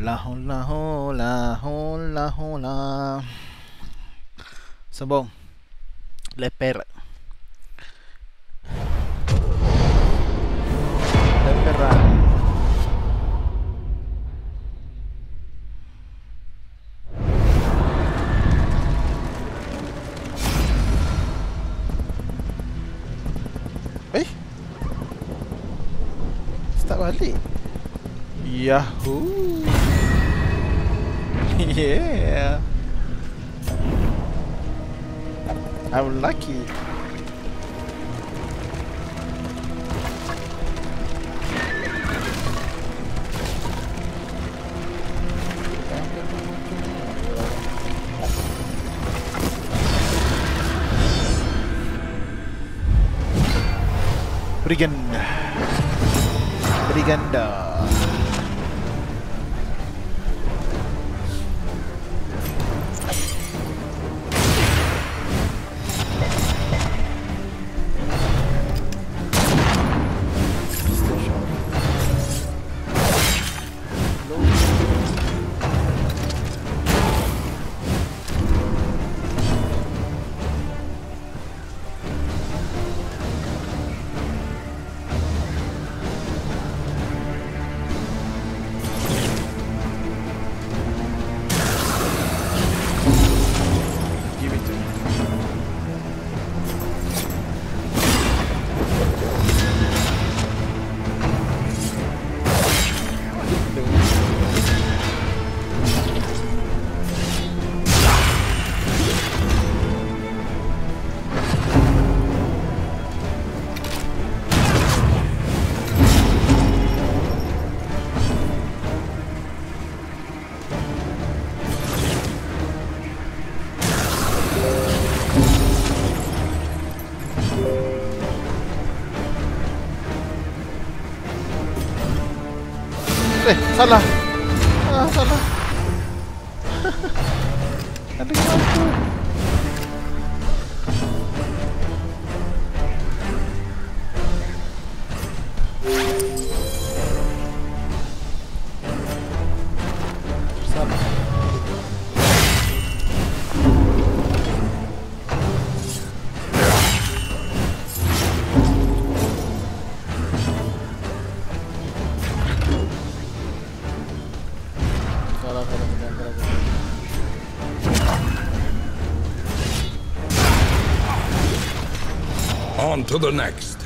Hola, hola, hola, hola, hola. Bon. Le perro. Le perra. Eh? Start balik. Yahoo! Yeah! I'm lucky. Briganda. Briganda. 算了。啊算了。To the next.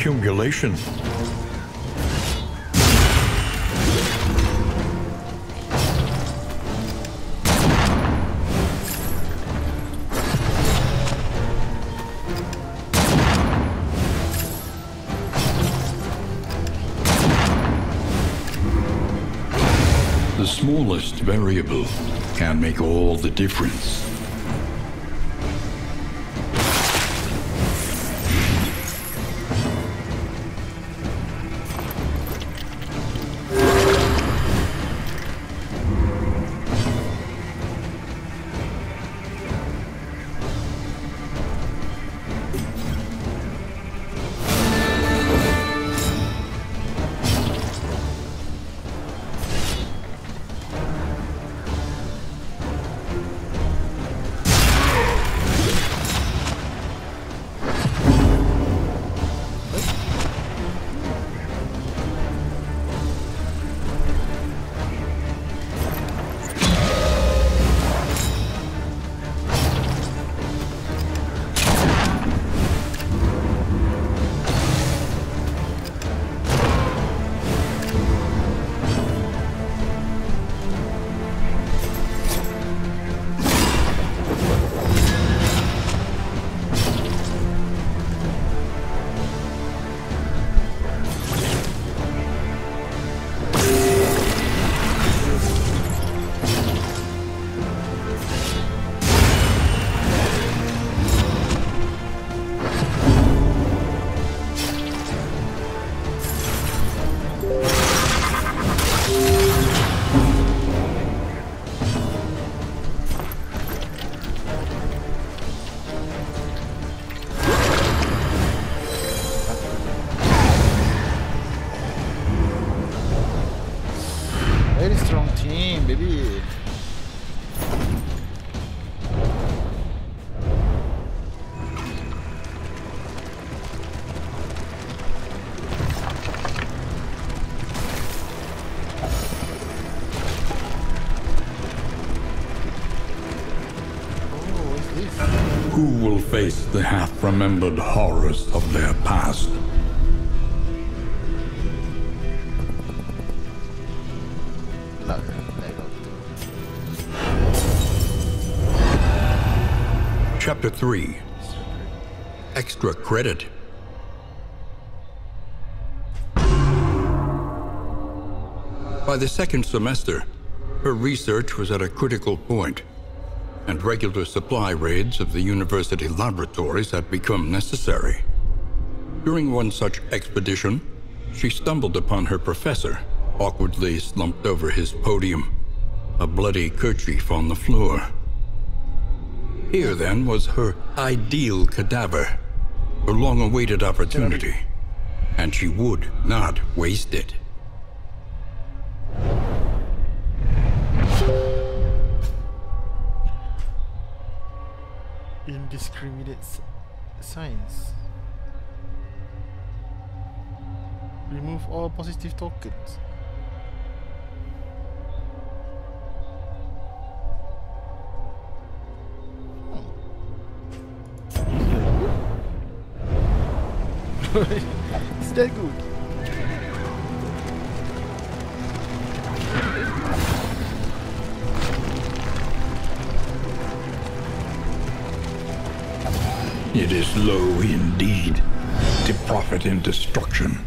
Accumulation. The smallest variable can make all the difference. Who will face the half remembered horrors of their past? Chapter 3 Extra Credit. By the second semester, her research was at a critical point, and regular supply raids of the university laboratories had become necessary. During one such expedition, she stumbled upon her professor, awkwardly slumped over his podium, a bloody kerchief on the floor. Here, then, was her ideal cadaver, her long awaited opportunity, and she would not waste it. Indiscriminate s- signs. Remove all positive tokens. Hmm. Is that good? Low indeed, to profit in destruction.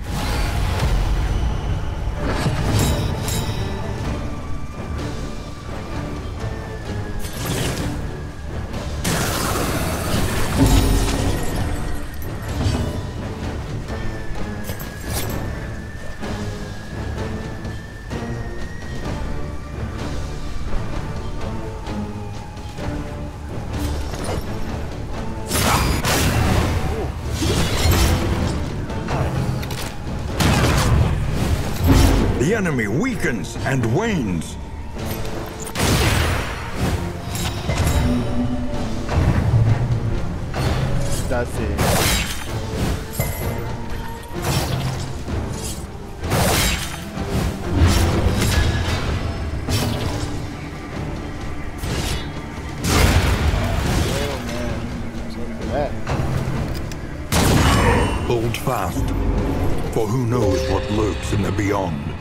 The enemy weakens and wanes. That's it. Man. Sorry for that. Hold fast, for who knows what lurks in the beyond.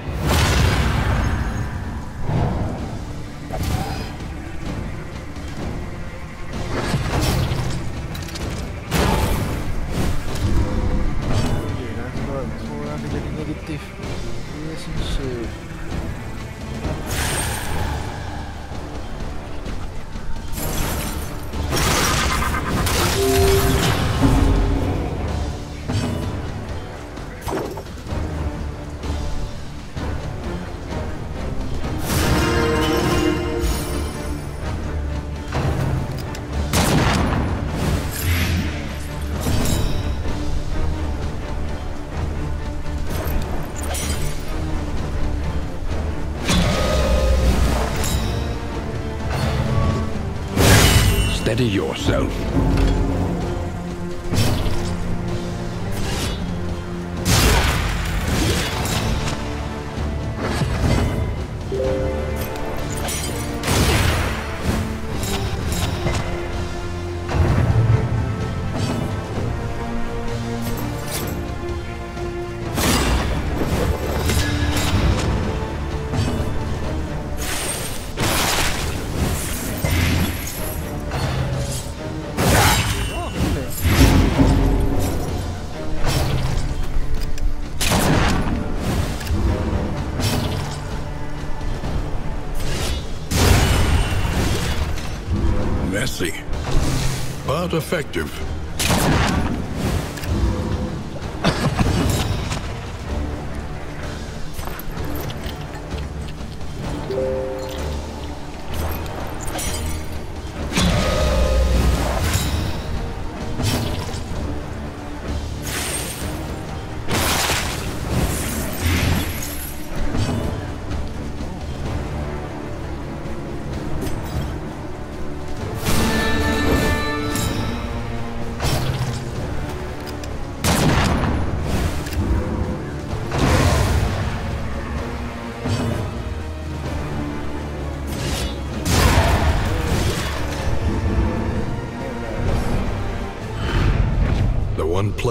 But effective.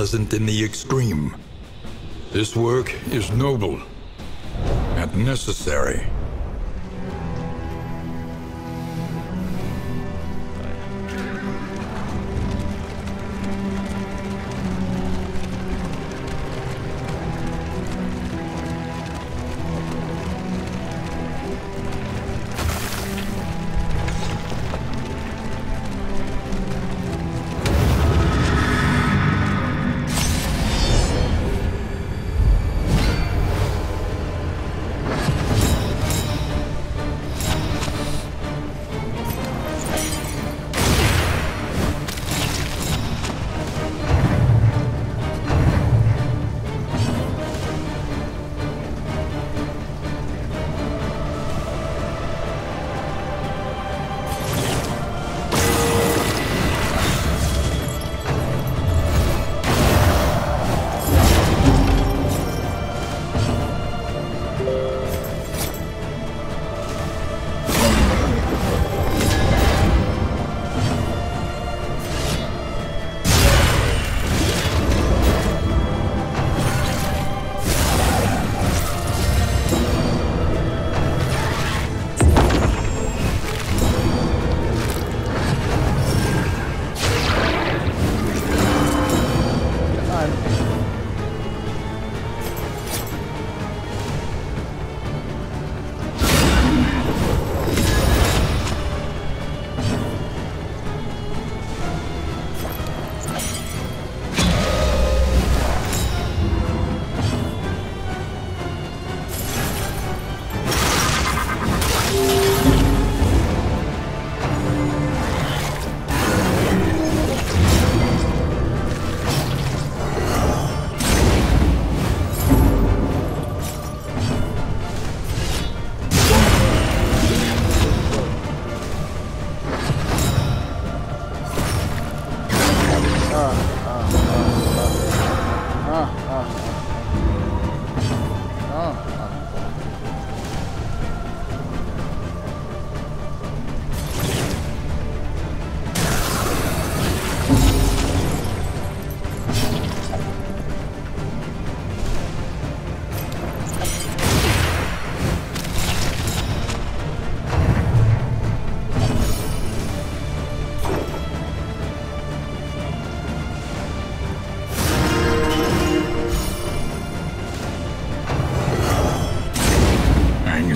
Unpleasant in the extreme. This work is noble and necessary.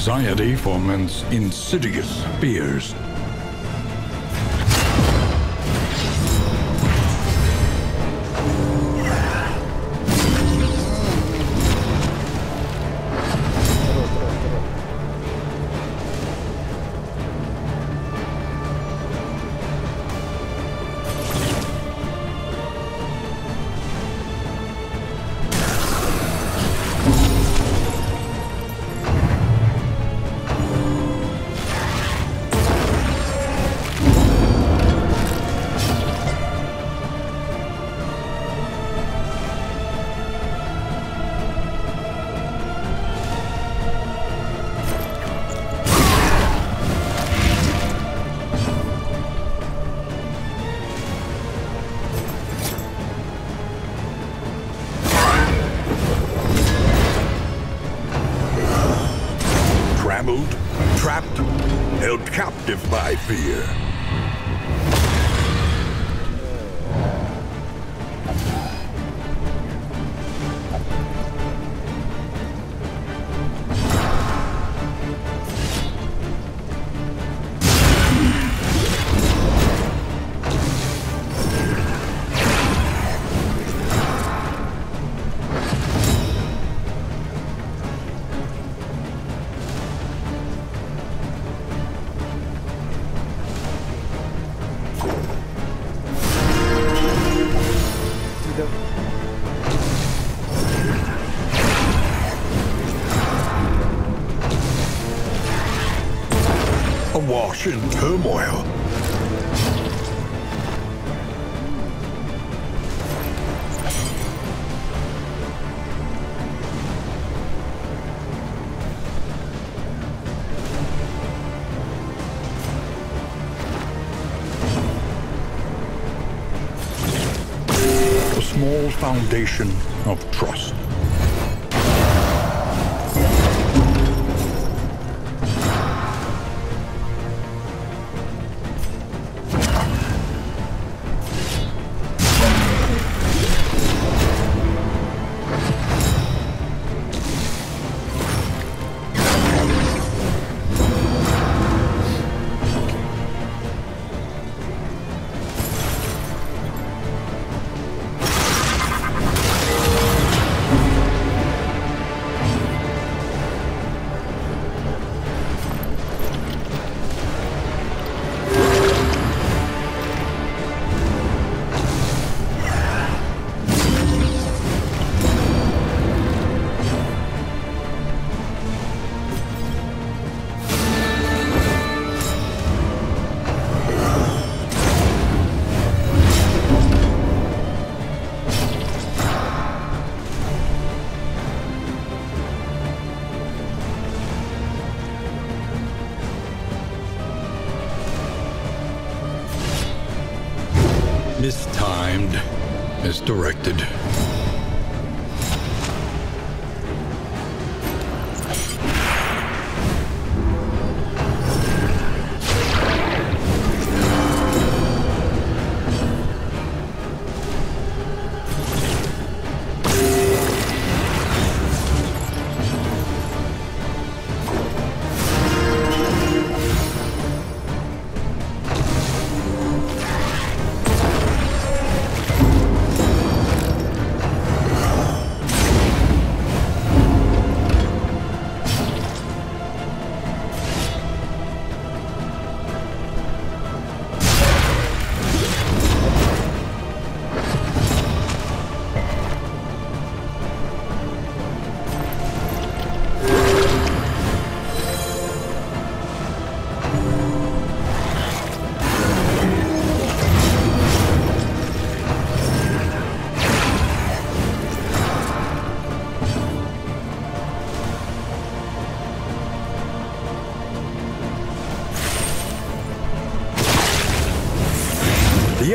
Anxiety for men's insidious fears. Turmoil. A small foundation of trust.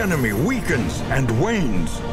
Enemy weakens and wanes.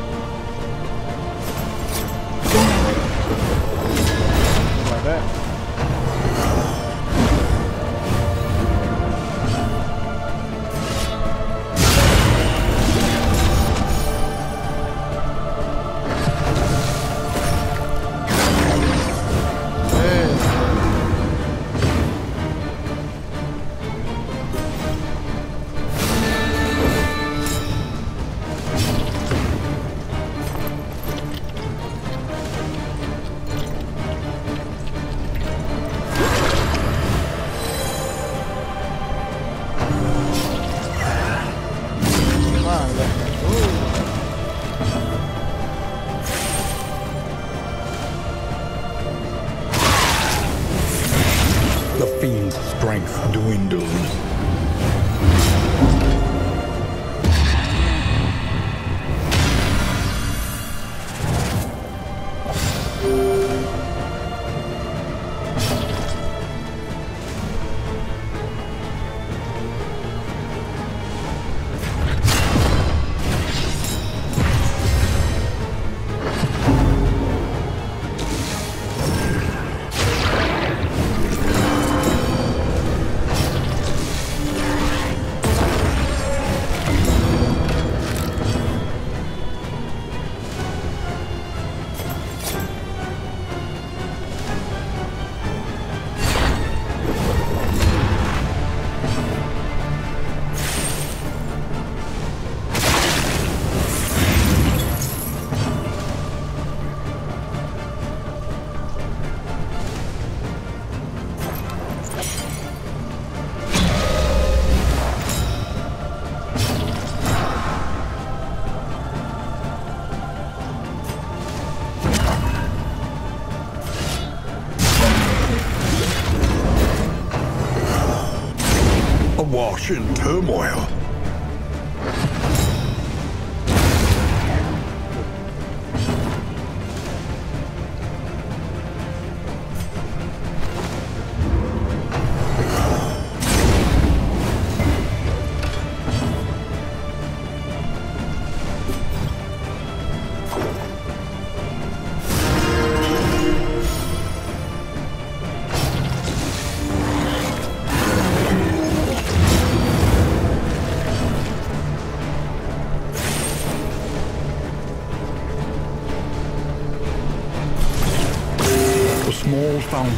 Turmoil.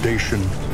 Foundation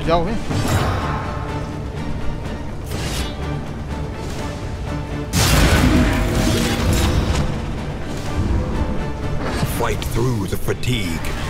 Ôi dầu ấy Fight through the fatigue.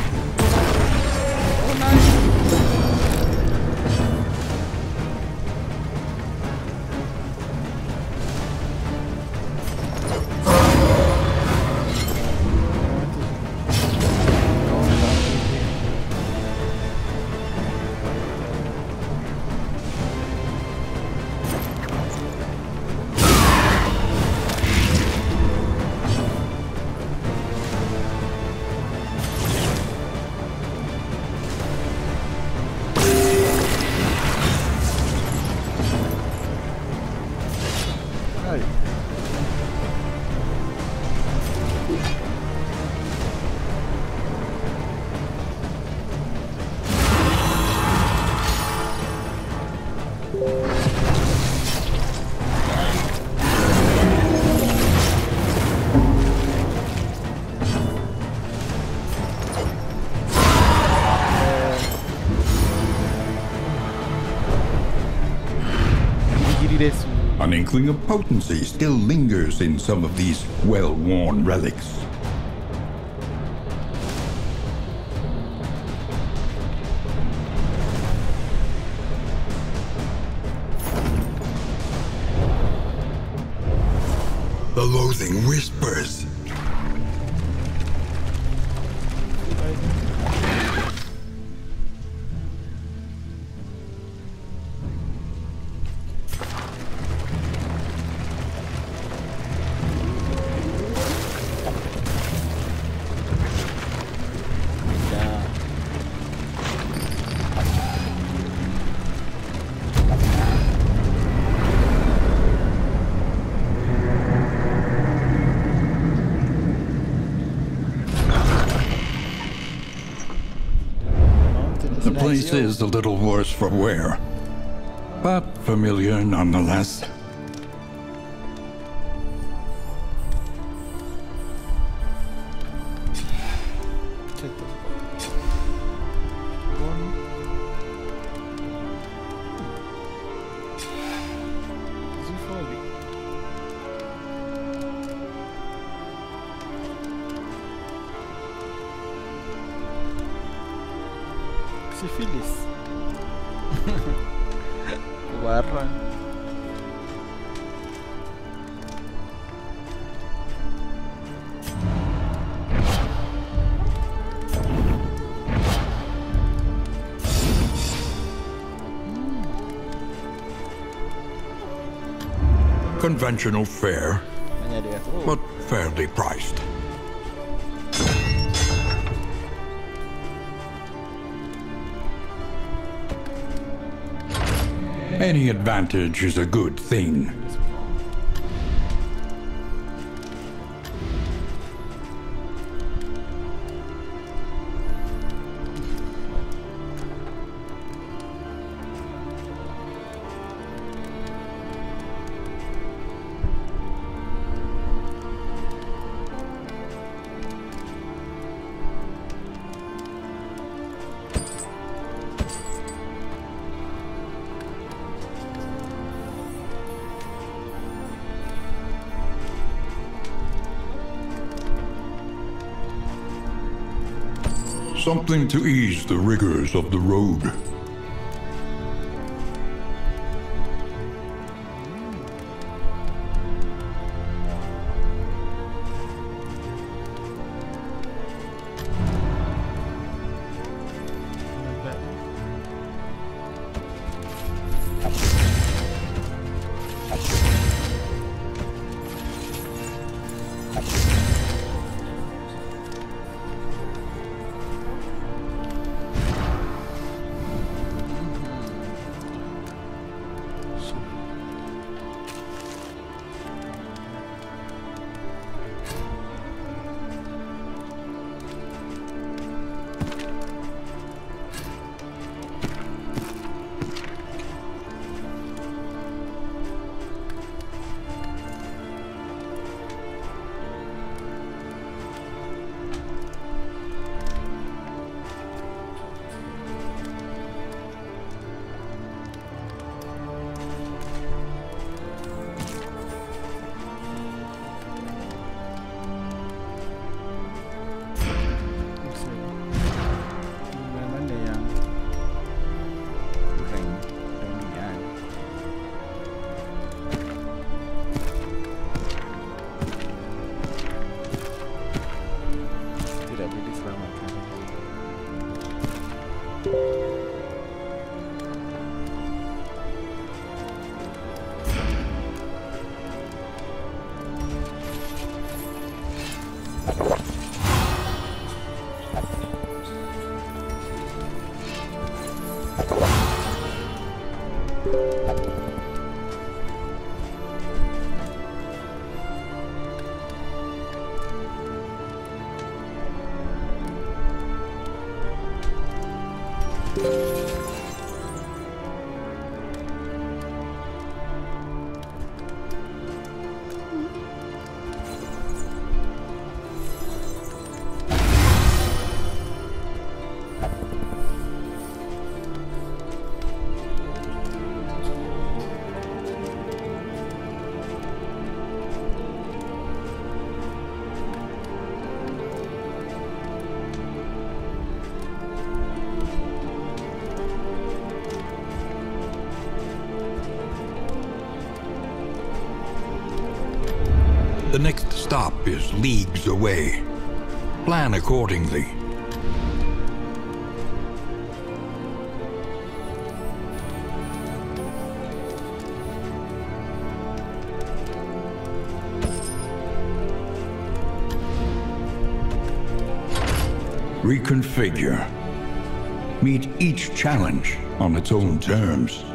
Inkling of potency still lingers in some of these well-worn relics. Place is a little worse for wear, but familiar nonetheless. Conventional fare, but fairly priced. Any advantage is a good thing. Something to ease the rigors of the road. Stop is leagues away. Plan accordingly. Reconfigure. Meet each challenge on its own terms.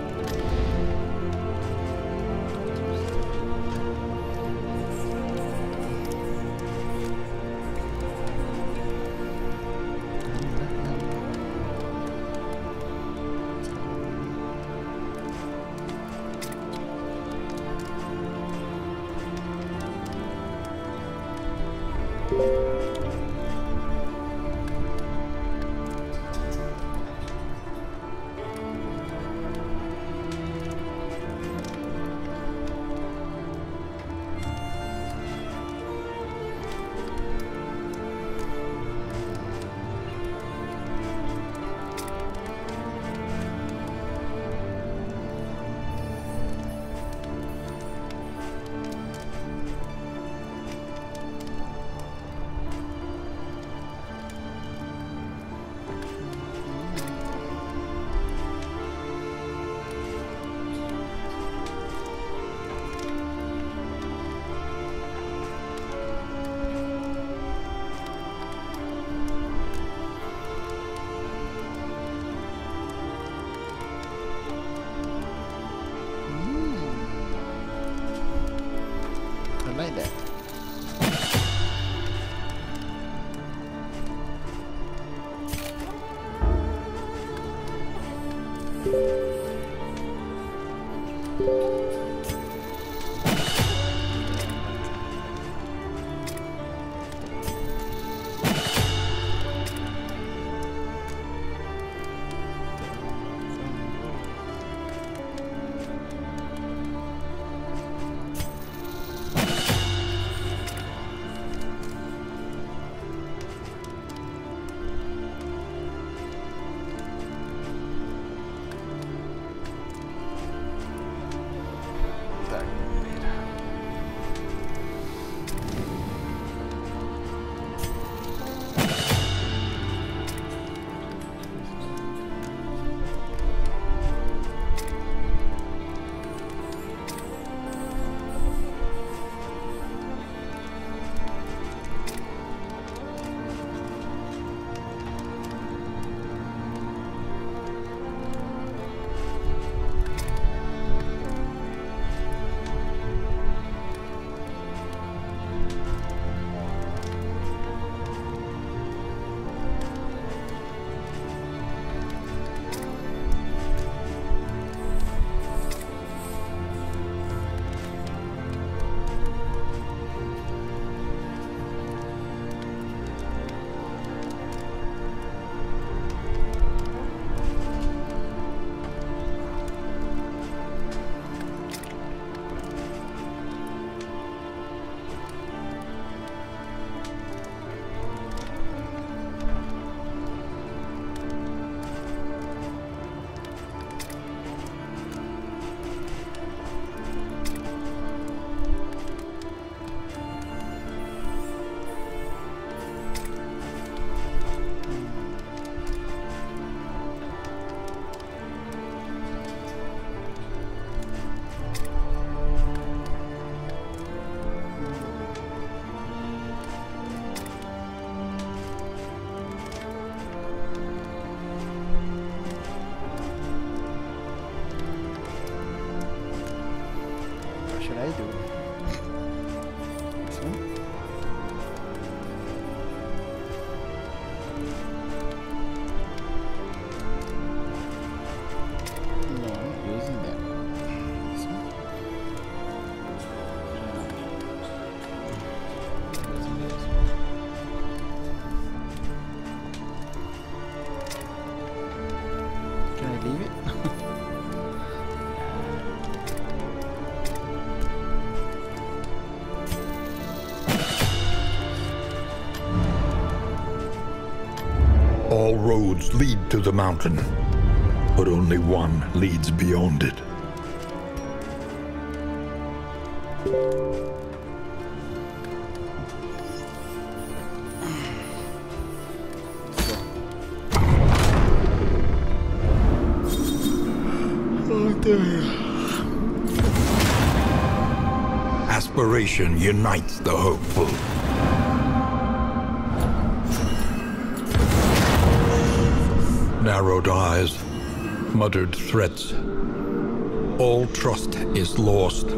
Roads lead to the mountain, but only one leads beyond it. Aspiration unites the hopeful. Narrowed eyes, muttered threats. All trust is lost.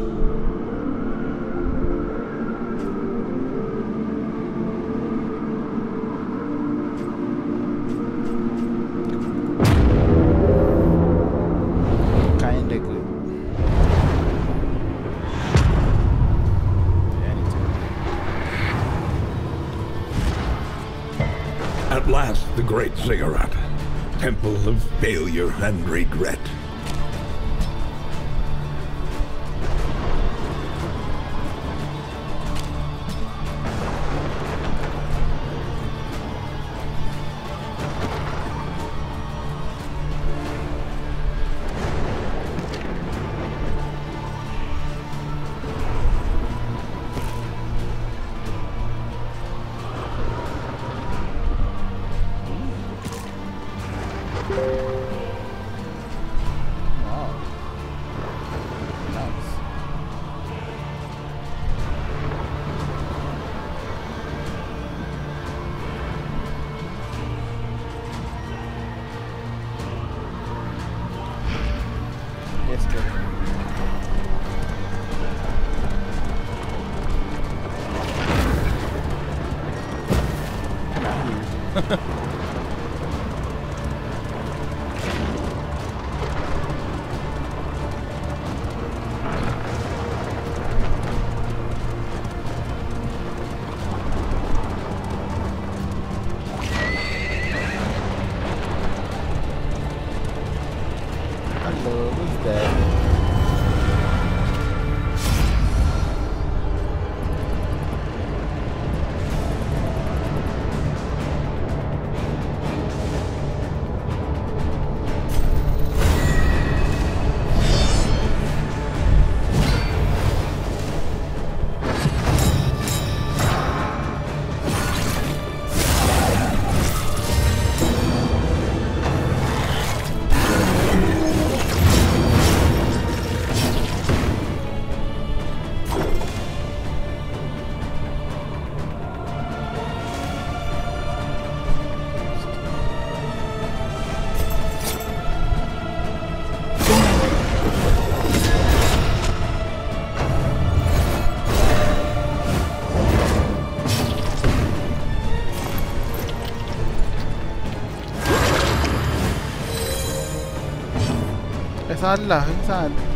Kinda failure and regret. Eh, saan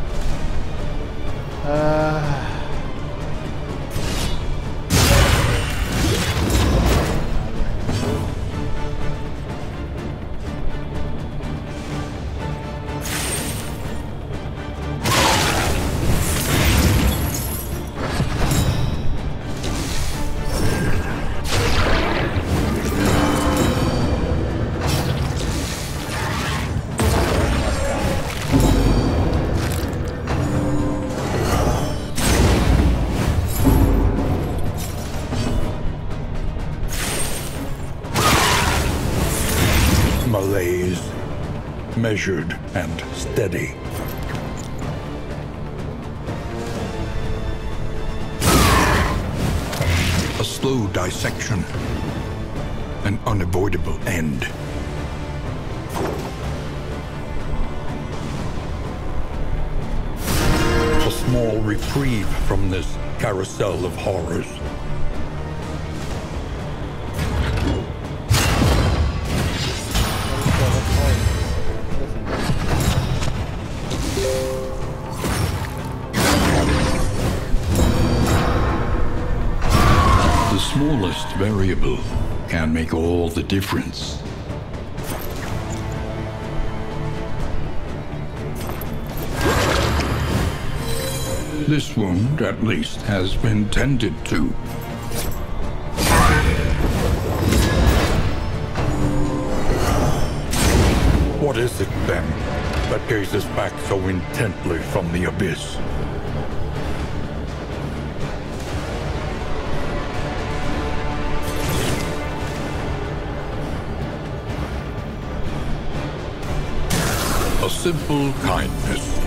measured and steady. A slow dissection, an unavoidable end. A small reprieve from this carousel of horrors. Smallest variable can make all the difference. This wound, at least, has been tended to. What is it, then, that gazes back so intently from the abyss? Simple kindness.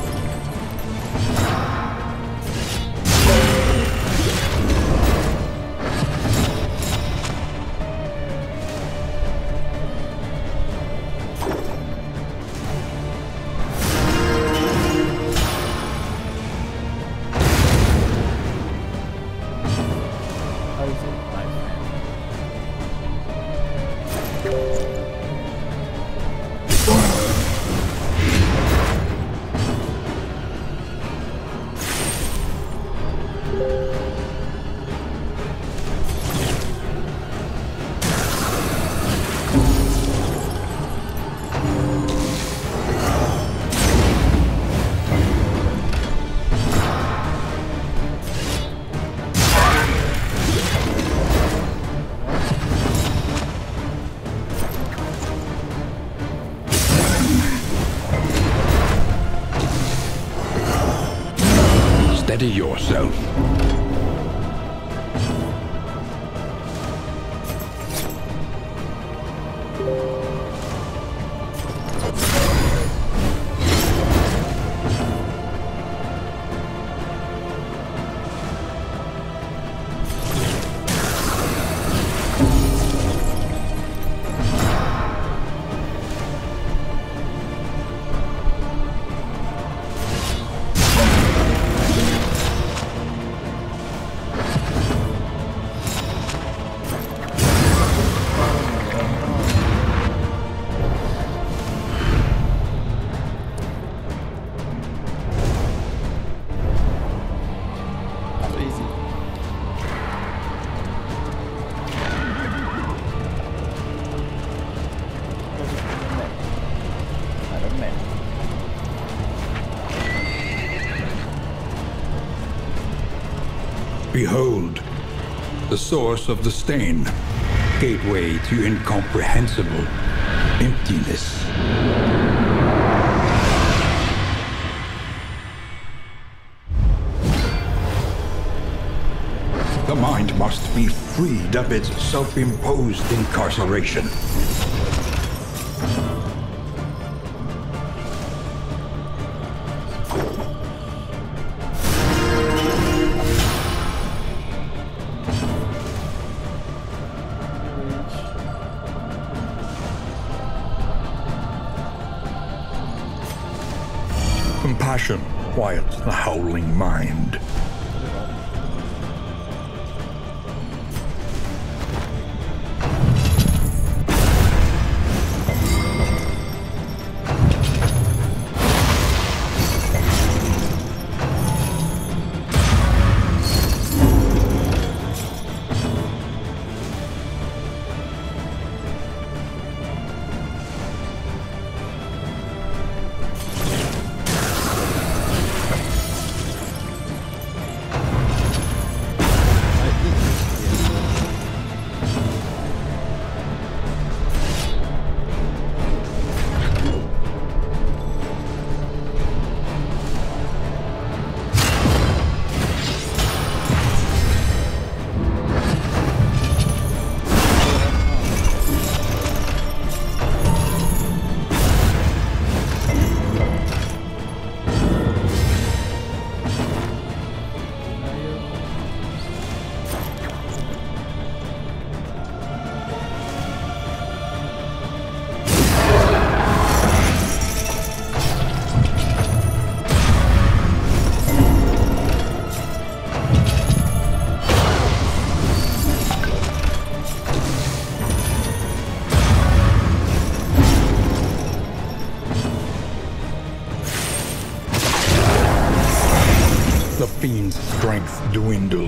Behold, the source of the stain. Gateway to incomprehensible emptiness. The mind must be freed of its self-imposed incarceration. Quiets the howling mind. Strength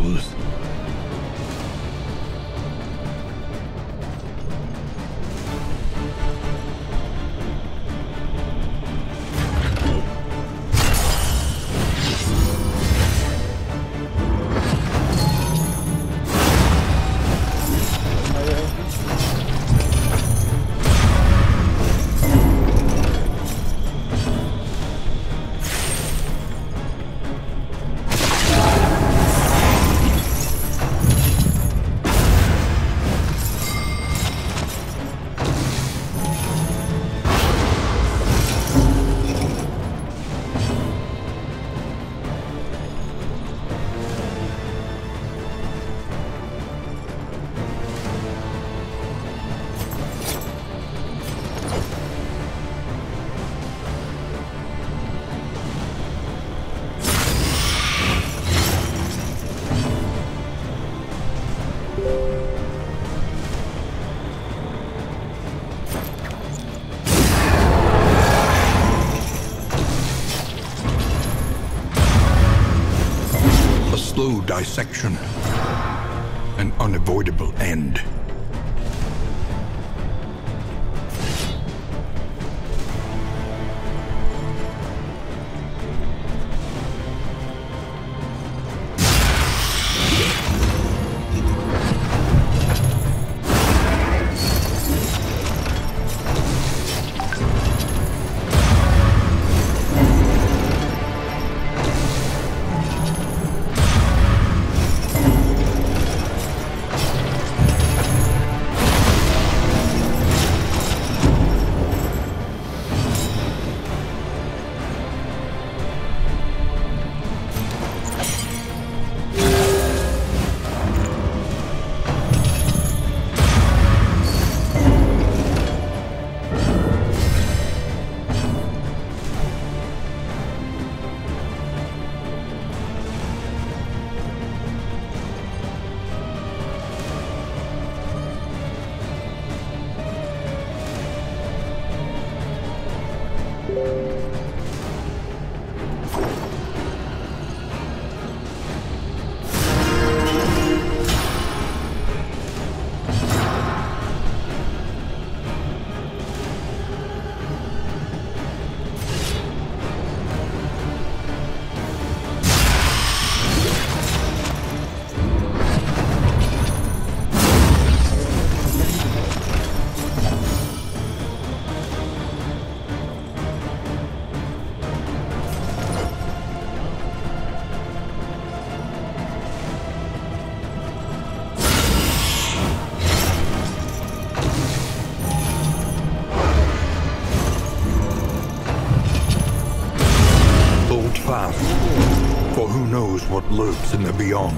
dissection, an unavoidable end. What lurks in the beyond.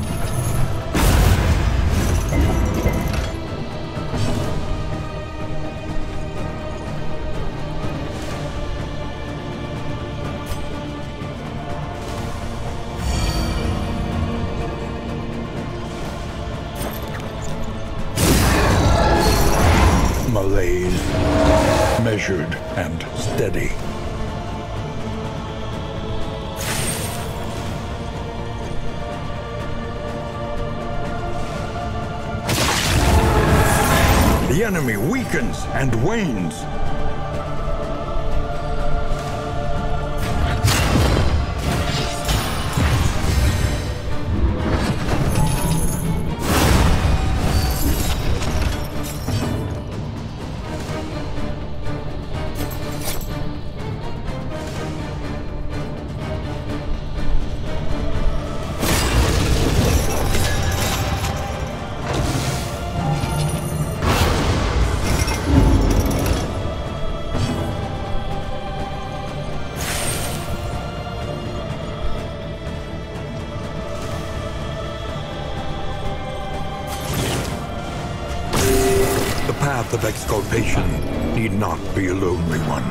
And wanes. Path of exculpation need not be a lonely one.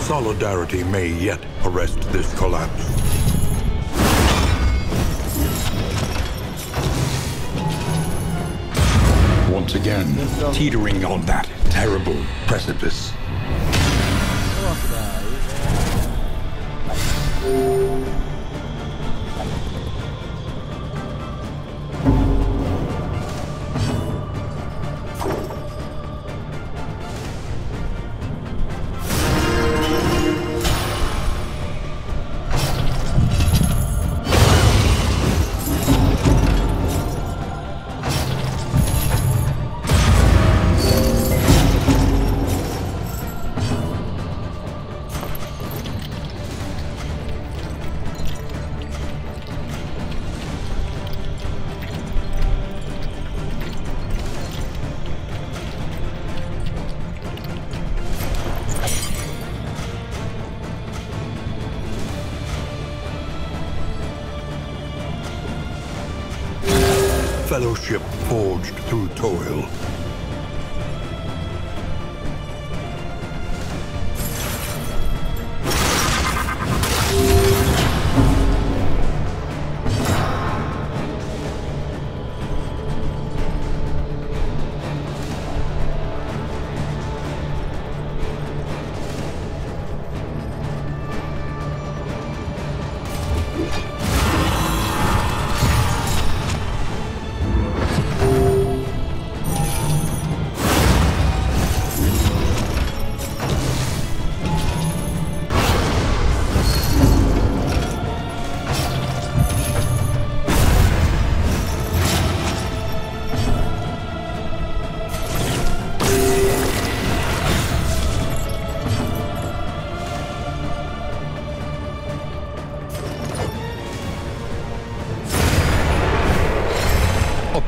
Solidarity may yet arrest this collapse. Again, teetering on that terrible precipice.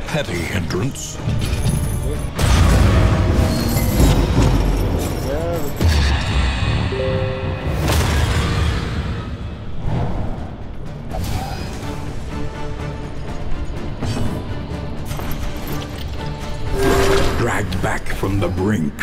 Petty hindrance. Dragged back from the brink.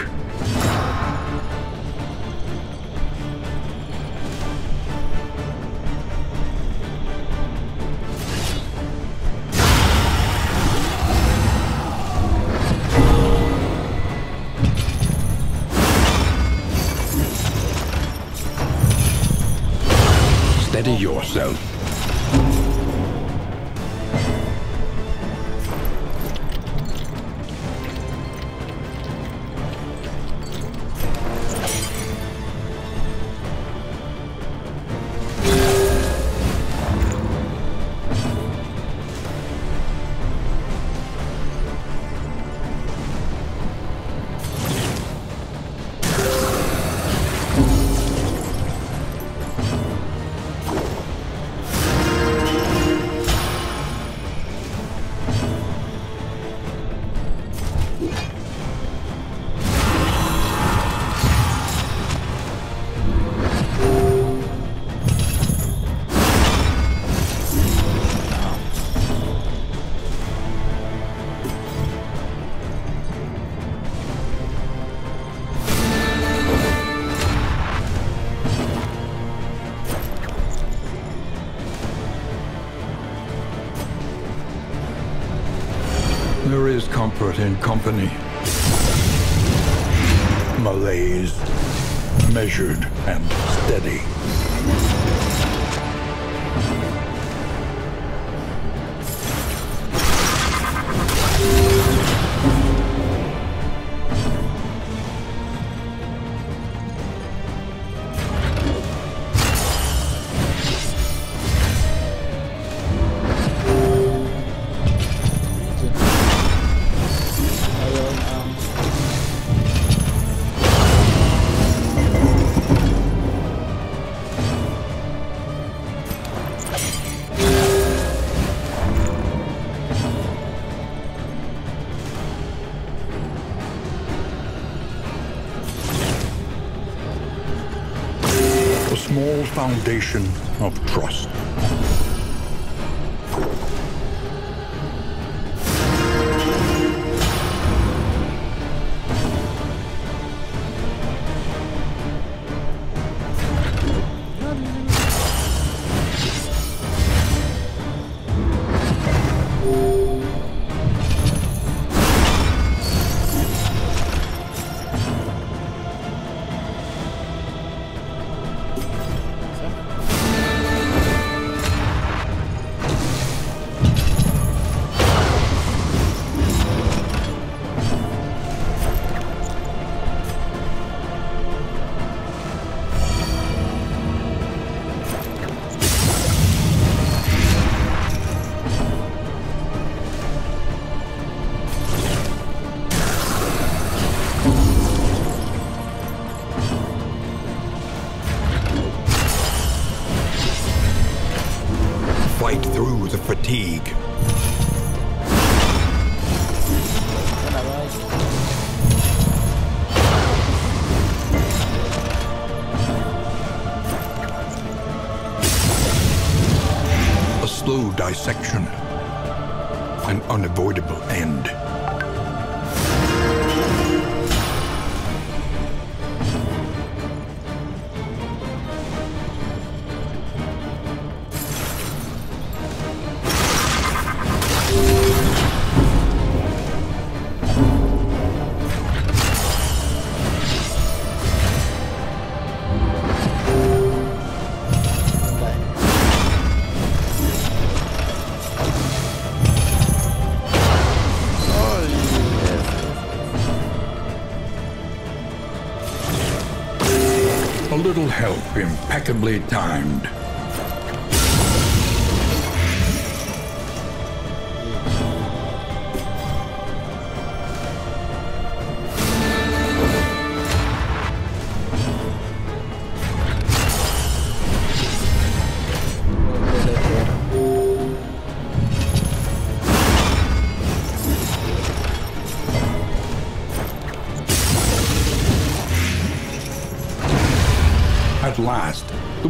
Company. Foundation of trust. Unavoidable end. Impeccably timed.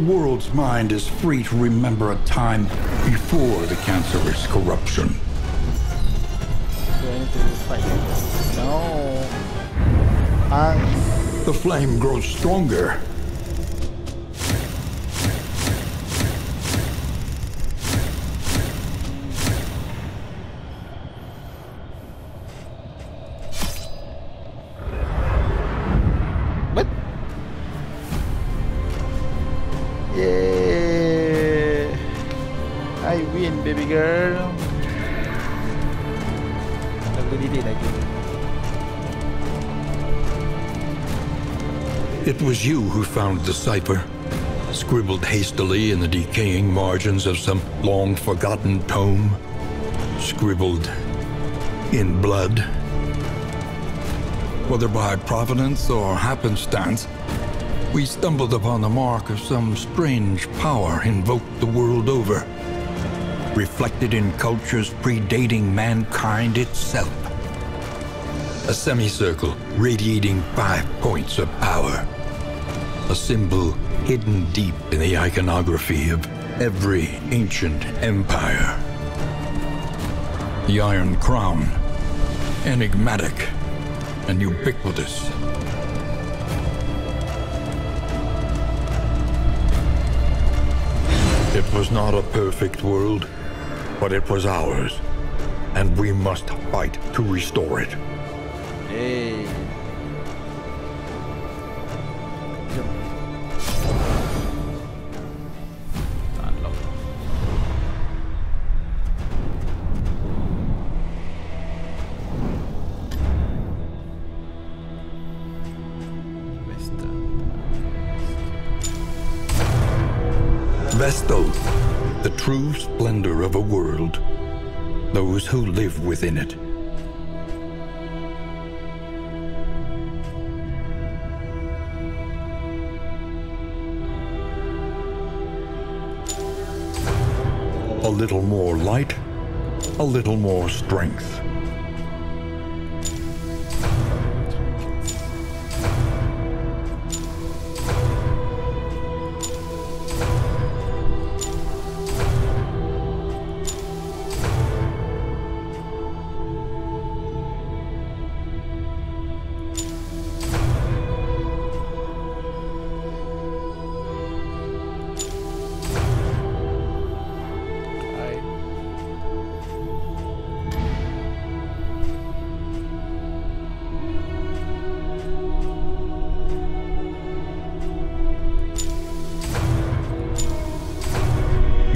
World's mind is free to remember a time before the cancerous corruption. Do I need to fight them? No. Ah, The flame grows stronger. You who found the cipher, scribbled hastily in the decaying margins of some long forgotten tome, scribbled in blood. Whether by providence or happenstance, we stumbled upon the mark of some strange power invoked the world over, reflected in cultures predating mankind itself. A semicircle radiating five points of power. A symbol hidden deep in the iconography of every ancient empire. The Iron Crown, enigmatic and ubiquitous. It was not a perfect world, but it was ours, and we must fight to restore it. Hey. Within it. A little more light, a little more strength.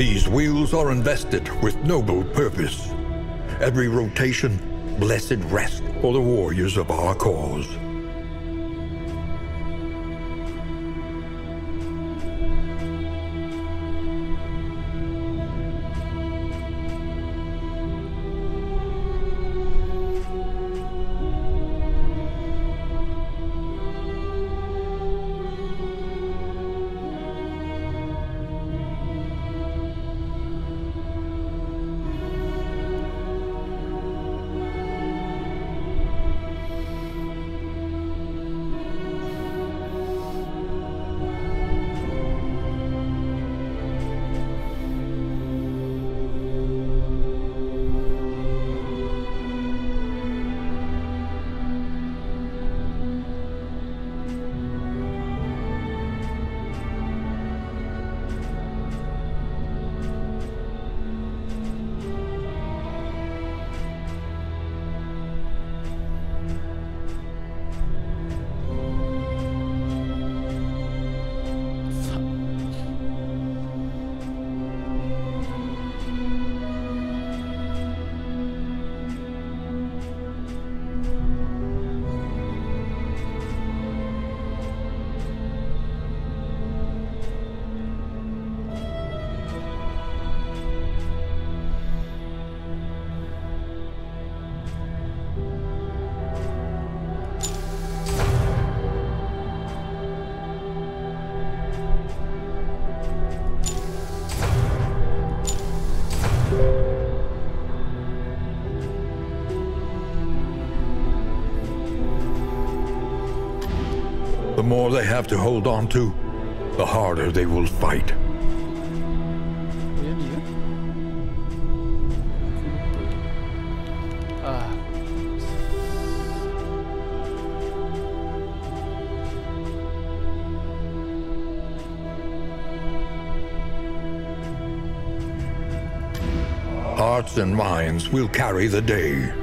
These wheels are invested with noble purpose. Every rotation, blessed rest for the warriors of our cause. The more they have to hold on to, the harder they will fight. Hearts and minds will carry the day.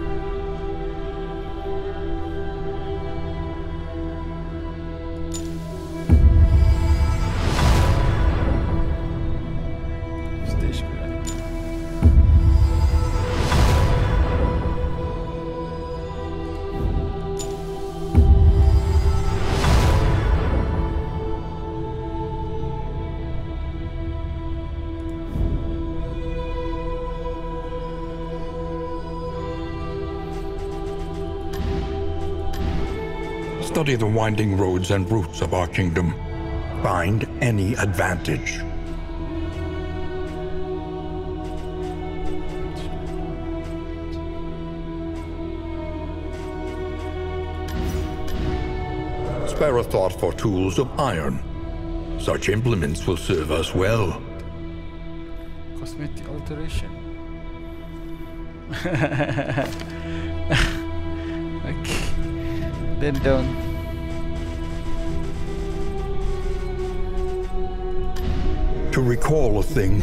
Study the winding roads and routes of our kingdom. Find any advantage. Spare a thought for tools of iron. Such implements will serve us well. Cosmetic alteration. okay. Then down. Recall a thing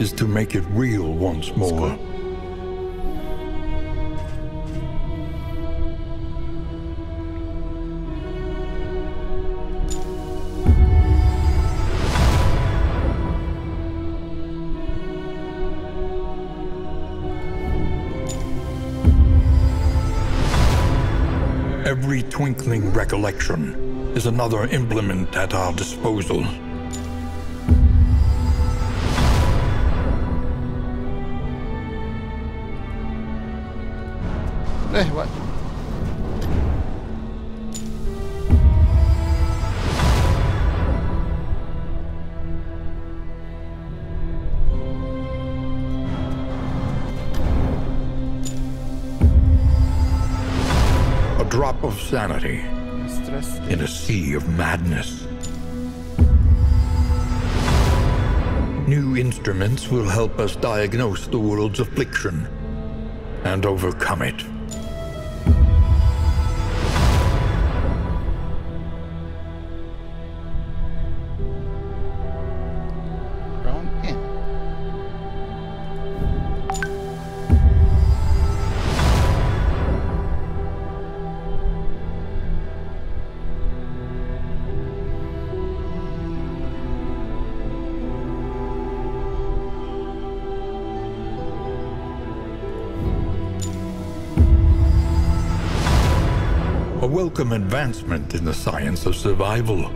is to make it real once more. Every twinkling recollection is another implement at our disposal. Eh, what? A drop of sanity in a sea of madness. New instruments will help us diagnose the world's affliction and overcome it. Welcome advancement in the science of survival.